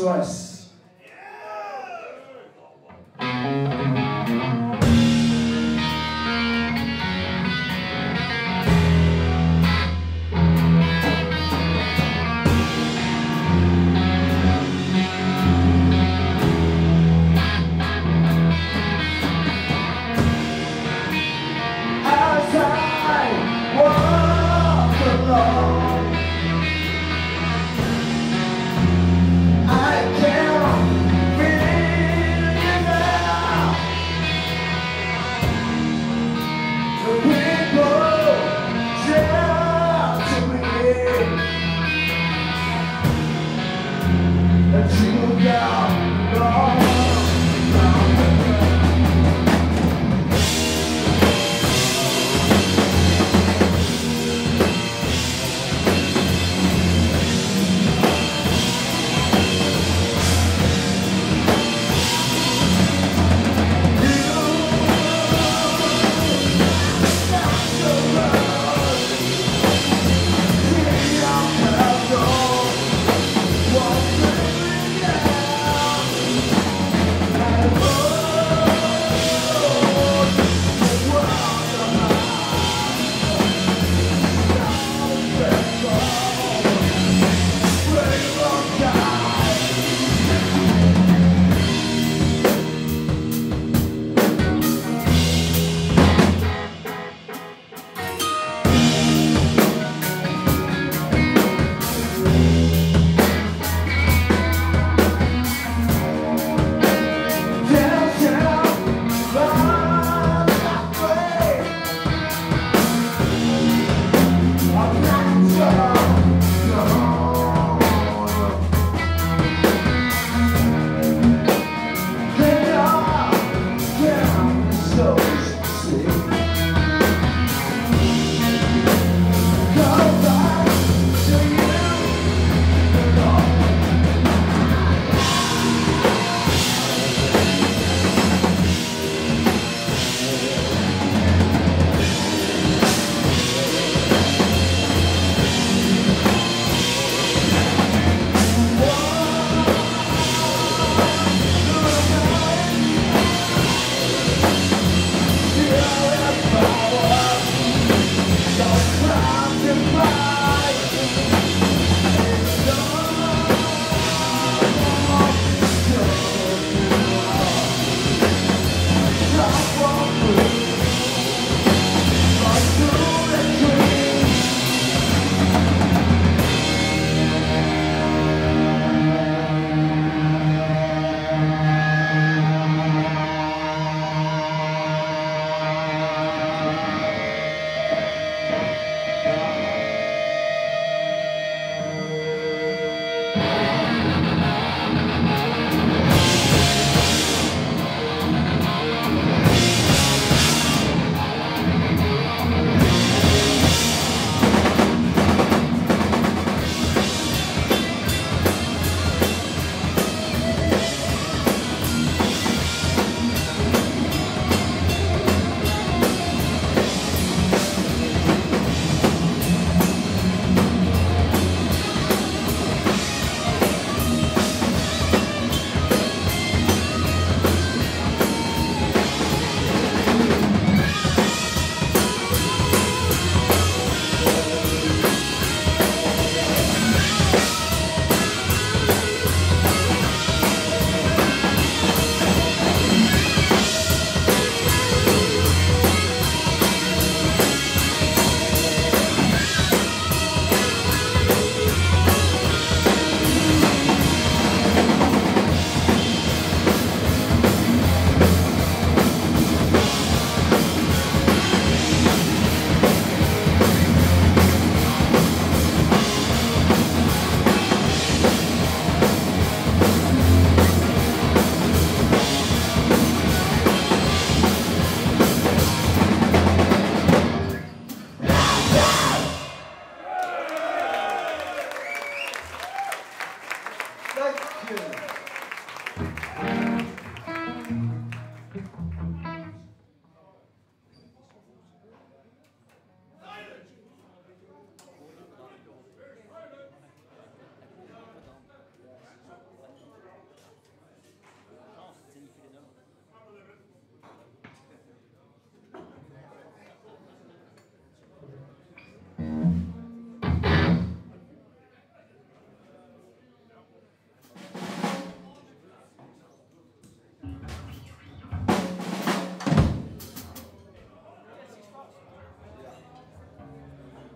emoções.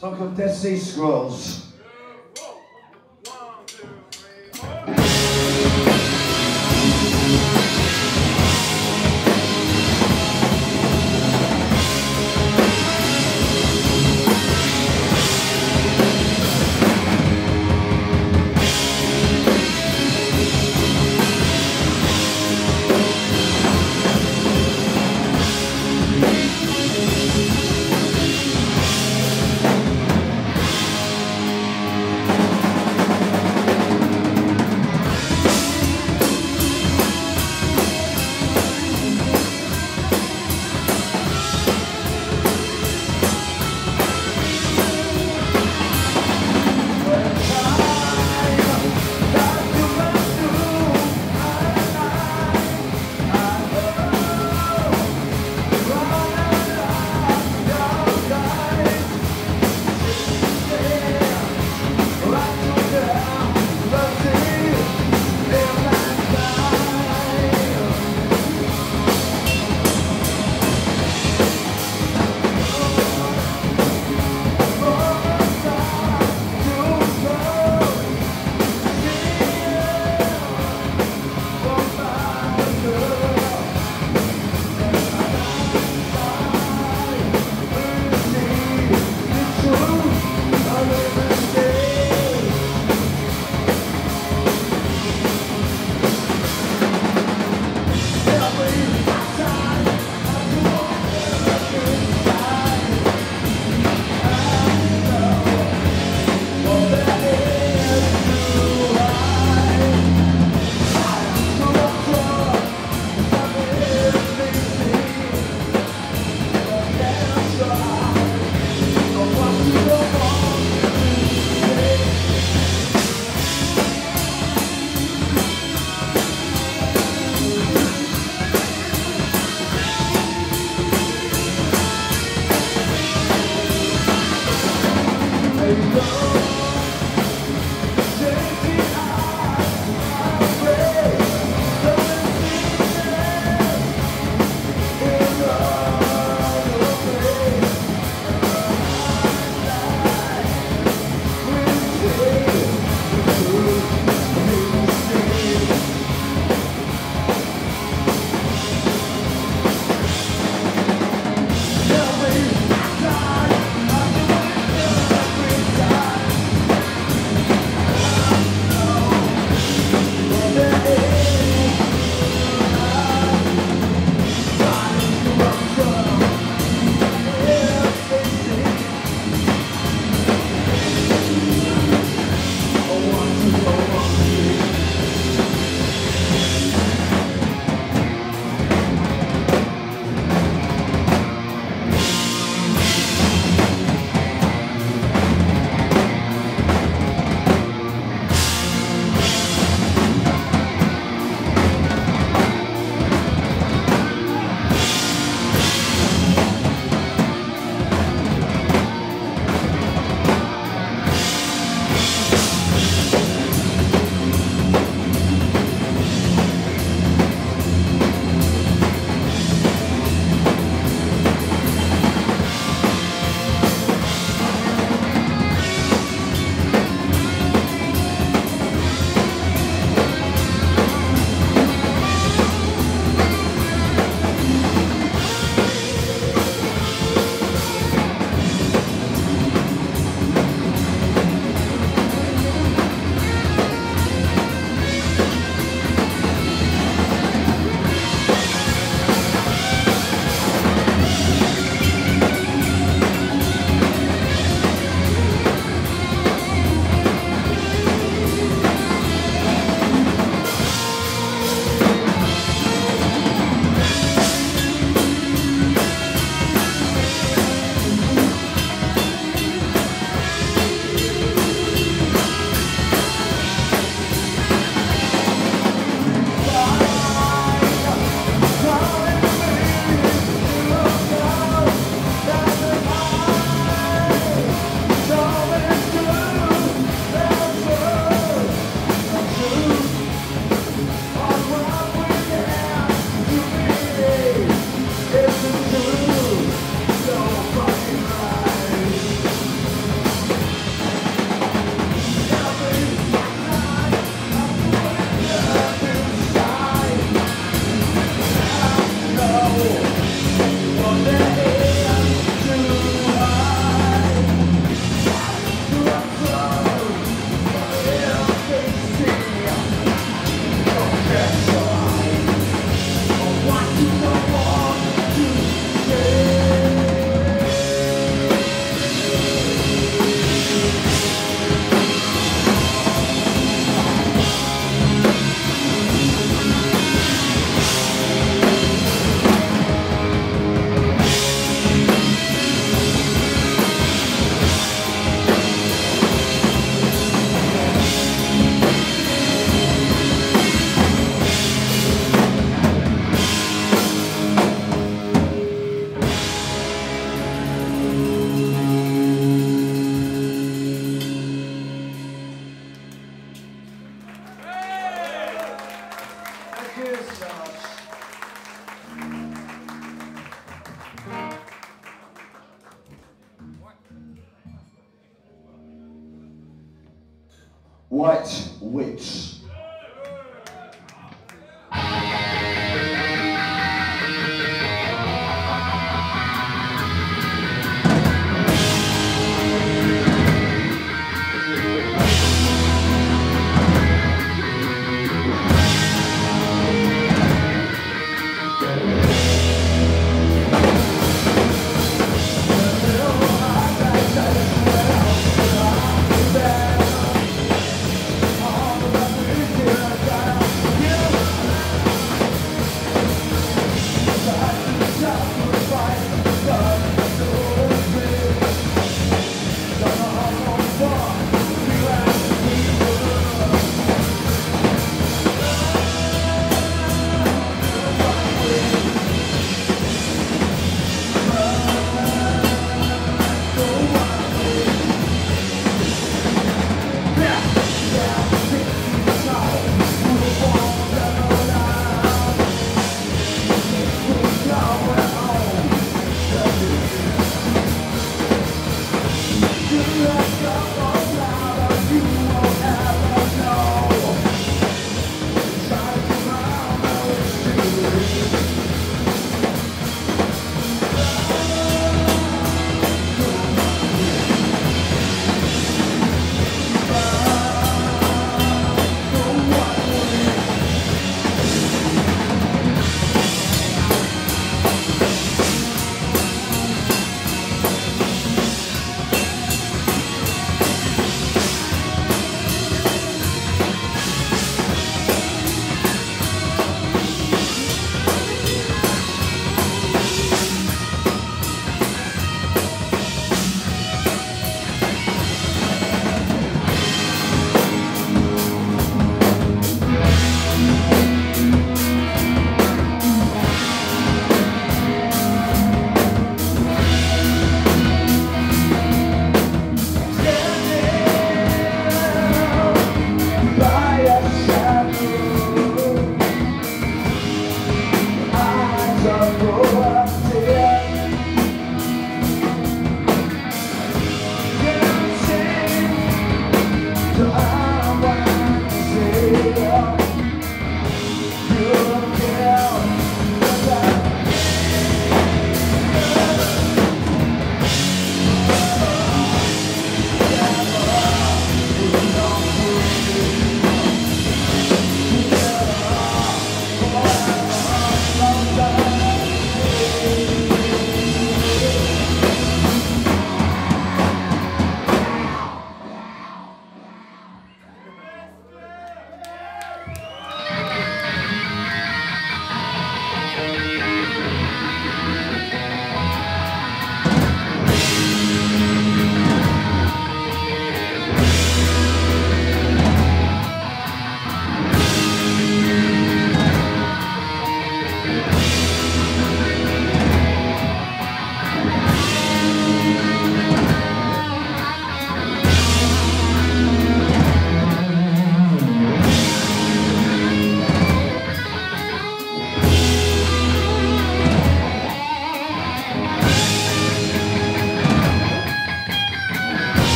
Song called Dead Sea Scrolls.